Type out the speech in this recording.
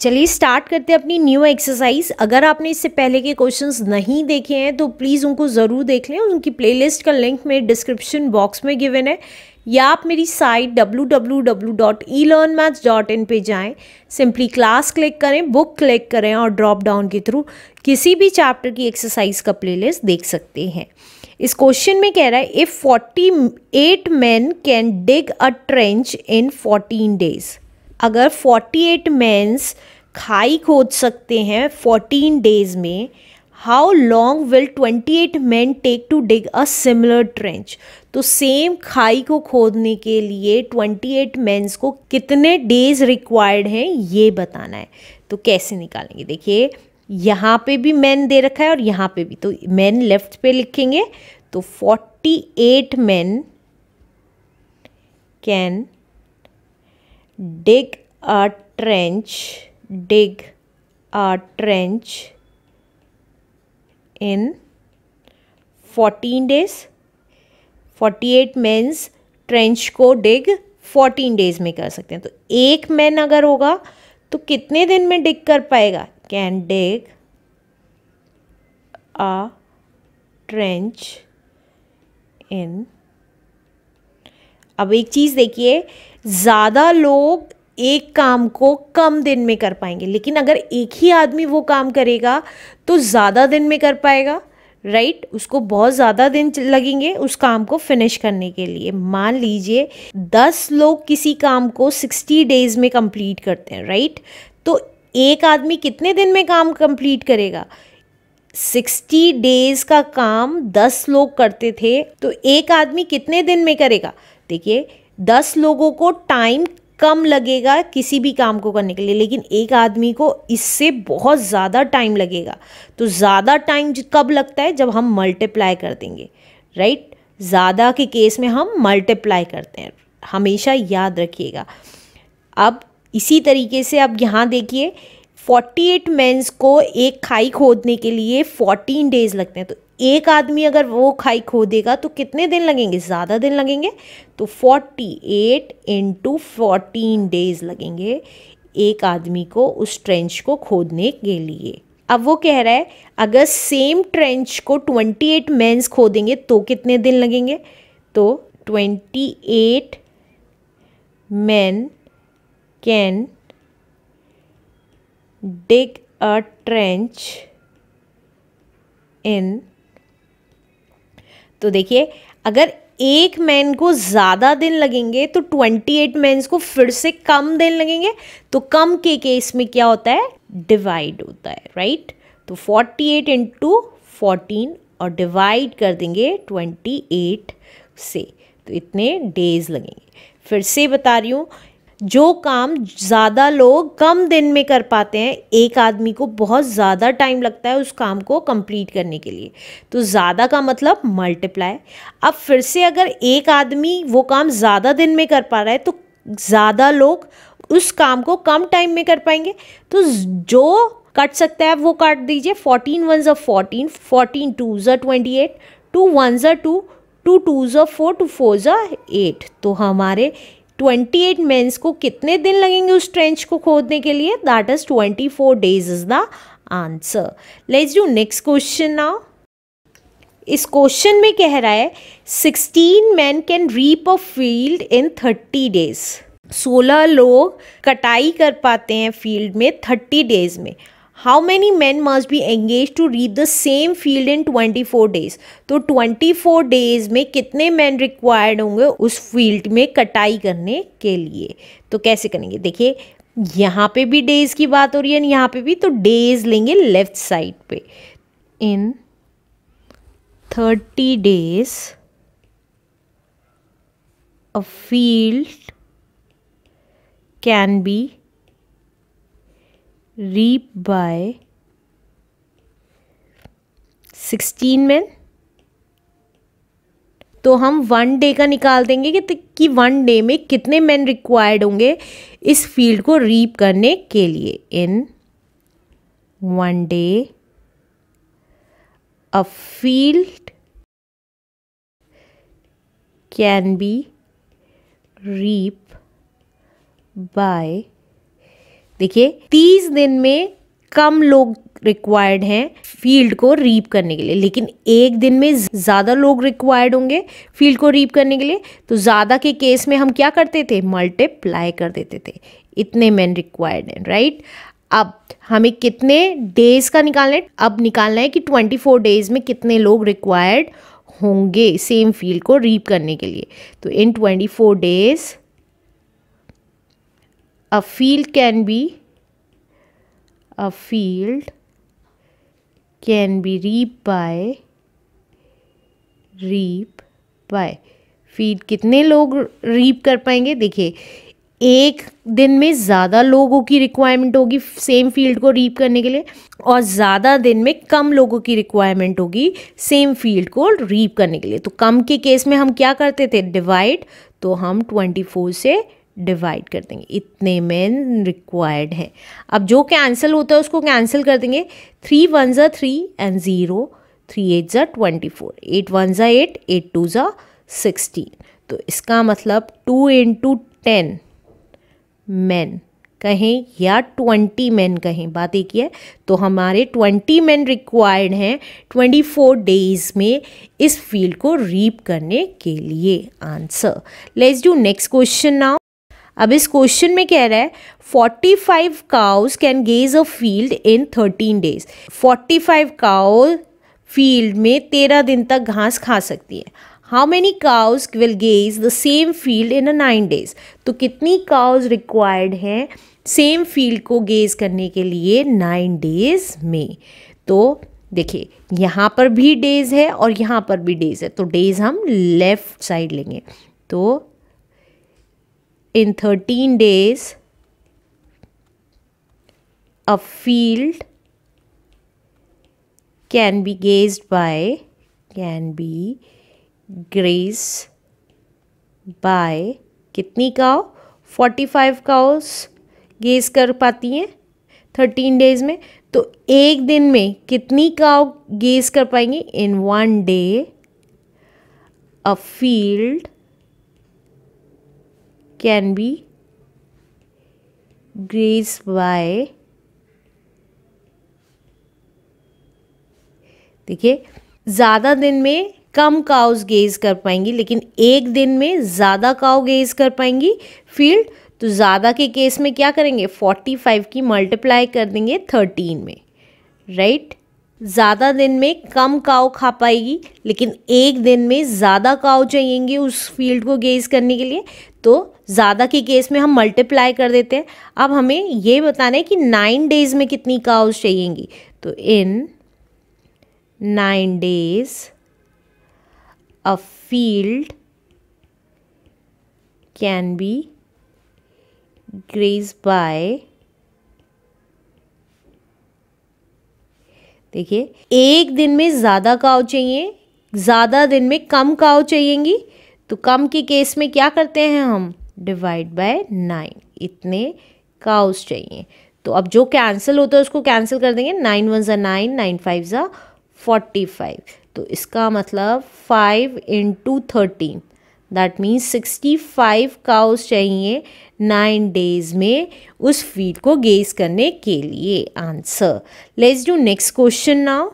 चलिए स्टार्ट करते हैं अपनी न्यू एक्सरसाइज अगर आपने इससे पहले के क्वेश्चंस नहीं देखे हैं तो प्लीज़ उनको ज़रूर देख लें। उनकी प्लेलिस्ट का लिंक मेरे डिस्क्रिप्शन बॉक्स में गिवन है। या आप मेरी साइट www.elearnmaths.in पे जाएँ। सिंपली क्लास क्लिक करें बुक क्लिक करें और ड्रॉप डाउन के थ्रू किसी भी चैप्टर की एक्सरसाइज का प्लेलिस्ट देख सकते हैं। इस क्वेश्चन में कह रहा है if 48 man can dig a trench in 14 days अगर 48 मेंस खाई खोद सकते हैं 14 डेज़ में how long will 28 man take to dig a similar trench तो सेम खाई को खोदने के लिए 28 मेंस को कितने डेज़ रिक्वायर्ड हैं, ये बताना है। तो कैसे निकालेंगे? देखिए, यहाँ पे भी मैन दे रखा है और यहाँ पे भी। तो मैन लेफ़्ट पे लिखेंगे तो 48 man can dig a trench, dig a trench in 14 days. 48 mens trench को डिग 14 डेज़ में कर सकते हैं। तो एक मैन अगर होगा तो कितने दिन में डिग कर पाएगा? कैन डिग अ ट्रेंच इन अब एक चीज़ देखिए, ज़्यादा लोग एक काम को कम दिन में कर पाएँगे, लेकिन अगर एक ही आदमी वो काम करेगा तो ज़्यादा दिन में कर पाएगा राइट right? उसको बहुत ज़्यादा दिन लगेंगे उस काम को फिनिश करने के लिए मान लीजिए, दस लोग किसी काम को सिक्सटी डेज़ में कंप्लीट करते हैं राइट right? तो एक आदमी कितने दिन में काम कंप्लीट करेगा सिक्सटी डेज़ का काम दस लोग करते थे तो एक आदमी कितने दिन में करेगा देखिए, दस लोगों को टाइम कम लगेगा किसी भी काम को करने के लिए, लेकिन एक आदमी को इससे बहुत ज़्यादा टाइम लगेगा। तो ज़्यादा टाइम कब लगता है? जब हम मल्टीप्लाई कर देंगे राइट ज़्यादा के केस में हम मल्टीप्लाई करते हैं। हमेशा याद रखिएगा। अब इसी तरीके से अब यहाँ देखिए 48 मेंस को एक खाई खोदने के लिए 14 डेज़ लगते हैं। तो एक आदमी अगर वो खाई खोदेगा तो कितने दिन लगेंगे? ज़्यादा दिन लगेंगे? तो 48 एट इंटू फोर्टीन डेज़ लगेंगे एक आदमी को उस ट्रेंच को खोदने के लिए। अब वो कह रहा है, अगर सेम ट्रेंच को 28 मैंस खोदेंगे तो कितने दिन लगेंगे? तो 28 man can dig a trench in तो देखिए, अगर एक मैन को ज़्यादा दिन लगेंगे तो 28 मैंस को फिर से कम दिन लगेंगे। तो कम के केस में क्या होता है? डिवाइड होता है राइट तो 48 एट इंटू फोर्टीन और डिवाइड कर देंगे 28 से। तो इतने डेज़ लगेंगे। फिर से बता रही हूँ जो काम ज़्यादा लोग कम दिन में कर पाते हैं, एक आदमी को बहुत ज़्यादा टाइम लगता है उस काम को कंप्लीट करने के लिए। तो ज़्यादा का मतलब मल्टीप्लाई अब फिर से अगर एक आदमी वो काम ज़्यादा दिन में कर पा रहा है तो ज़्यादा लोग उस काम को कम टाइम में कर पाएँगे। तो जो कट सकता है, वो काट दीजिए। फोर्टीन वन ज़ा फोर्टीन फोर्टीन टू ज़ा ट्वेंटी एट टू वन ज़ा टू टू टू ज़ा फोर टू फोर ज़ा एट तो हमारे ट्वेंटी एट मेन्स को कितने दिन लगेंगे उस ट्रेंच को खोदने के लिए? That is twenty four days is the answer let's do next question now इस क्वेश्चन में कह रहा है sixteen man can reap a field in thirty days सोलह लोग कटाई कर पाते हैं फ़ील्ड में थर्टी डेज़ में। How many man must be engage to reap the same field in twenty four days तो ट्वेंटी फोर डेज़ में कितने मैन रिक्वायर्ड होंगे उस फ़ील्ड में कटाई करने के लिए? तो कैसे करेंगे? देखिए, यहाँ पे भी डेज़ की बात हो रही है यहाँ पे भी तो डेज़ लेंगे लेफ़्ट साइड पे। In thirty days a field can be reap by 16 में तो हम वन डे का निकाल देंगे कि कि वन डे में कितने मैन रिक्वायर्ड होंगे इस फ़ील्ड को रीप करने के लिए in one day a field can be reap by देखिए, तीस दिन में कम लोग रिक्वायर्ड हैं फ़ील्ड को रीप करने के लिए। लेकिन एक दिन में ज़्यादा लोग रिक्वायर्ड होंगे फ़ील्ड को रीप करने के लिए तो ज़्यादा के केस में हम क्या करते थे? मल्टीप्लाई कर देते थे। इतने मैन रिक्वायर्ड हैं राइट अब हमें कितने डेज़ का निकालना है? अब निकालना है कि ट्वेंटी फोर डेज़ में कितने लोग रिक्वायर्ड होंगे सेम फ़ील्ड को रीप करने के लिए। तो in twenty four days a field can be a field can be reap by reap by field कितने लोग रीप कर पाएँगे? देखिए, एक दिन में ज़्यादा लोगों की रिक्वायरमेंट होगी सेम फ़ील्ड को रीप करने के लिए और ज़्यादा दिन में कम लोगों की रिक्वायरमेंट होगी सेम फ़ील्ड को रीप करने के लिए। तो कम के केस में हम क्या करते थे? डिवाइड तो हम ट्वेंटी फोर से डिवाइड कर देंगे। इतने मेन रिक्वायर्ड हैं। अब जो कैंसिल होता है, उसको कैंसिल कर देंगे। थ्री वन ज़ा three and zero three eight ज़ा ट्वेंटी फोर एट वन ज़ा एट एट टू ज़ा सिक्सटीन तो इसका मतलब टू इंटू टेन मैन कहें या ट्वेंटी मैन कहें, बात एक ही है। तो हमारे ट्वेंटी मैन रिक्वायर्ड हैं ट्वेंटी फोर डेज़ में इस फ़ील्ड को रीप करने के लिए। Answer let's do next question now अब इस क्वेश्चन में कह रहा है forty five cows can graze a field in thirteen days forty five cow field में तेरह दिन तक घास खा सकती है। How many cows will graze the same field in a nine days तो कितनी काउज रिक्वायर्ड हैं सेम फ़ील्ड को गेज करने के लिए नाइन डेज़ में? तो देखिए, यहाँ पर भी डेज़ है और यहाँ पर भी डेज़ है। तो डेज़ हम लेफ़्ट साइड लेंगे। तो in thirteen days a field can be grazed by can be graze by कितनी फोर्टी फाइव काउस गेज कर पाती हैं थर्टीन डेज़ में। तो एक दिन में कितनी काव गेज कर पाएँगी? In one day a field can be graze by देखिए, ज़्यादा दिन में कम काउस गेज कर पाएँगी, लेकिन एक दिन में ज़्यादा काउ गेज कर पाएँगी फ़ील्ड तो ज़्यादा के केस में क्या करेंगे? फोर्टी फाइव की मल्टीप्लाई कर देंगे थर्टीन में राइट ज़्यादा दिन में कम काव खा पाएगी, लेकिन एक दिन में ज़्यादा काव चाहिएँगे उस फ़ील्ड को गेज करने के लिए तो ज़्यादा के केस में हम मल्टीप्लाई कर देते हैं। अब हमें ये बताना है कि नाइन डेज़ में कितनी काउस चाहिएँगी। तो in nine days, a field can be graze by देखिए, एक दिन में ज़्यादा काव चाहिए, ज़्यादा दिन में कम काव चाहिएँगी। तो कम के केस में क्या करते हैं हम? डिवाइड बाय नाइन इतने काउस चाहिए। तो अब जो कैंसिल होता है, उसको कैंसिल कर देंगे। नाइन वन ज़ा नाइन नाइन फाइव ज़ा फोर्टी फाइव तो इसका मतलब five into thirteen that means sixty five cows चाहिए। नाइन डेज़ में उस फ़ील्ड को गेज करने के लिए answer. Let's do next question now